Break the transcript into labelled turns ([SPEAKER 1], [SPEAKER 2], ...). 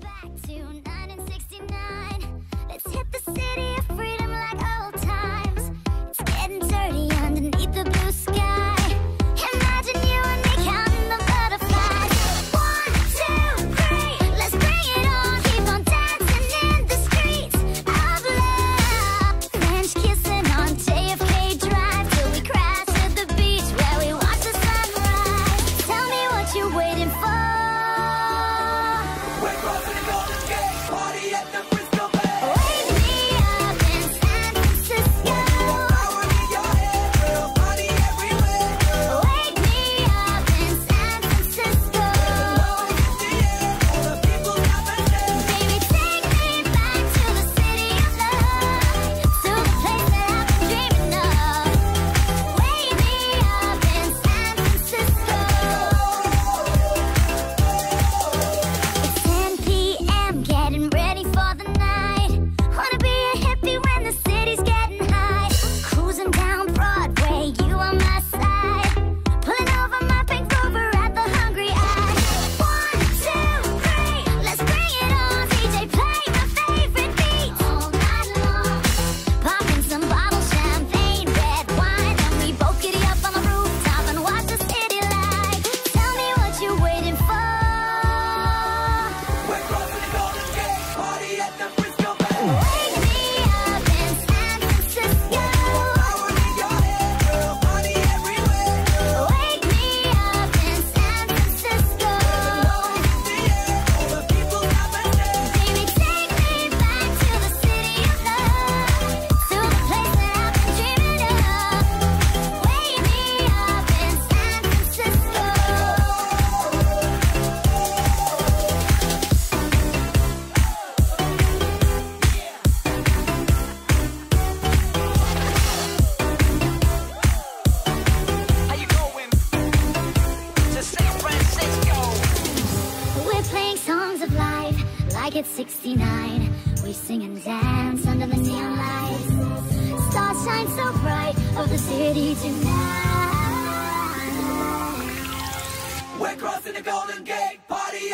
[SPEAKER 1] back to 1969. Let's hit the like it's 69. We sing and dance under the neon lights. Stars shine so bright over the city tonight.
[SPEAKER 2] We're crossing the Golden Gate, party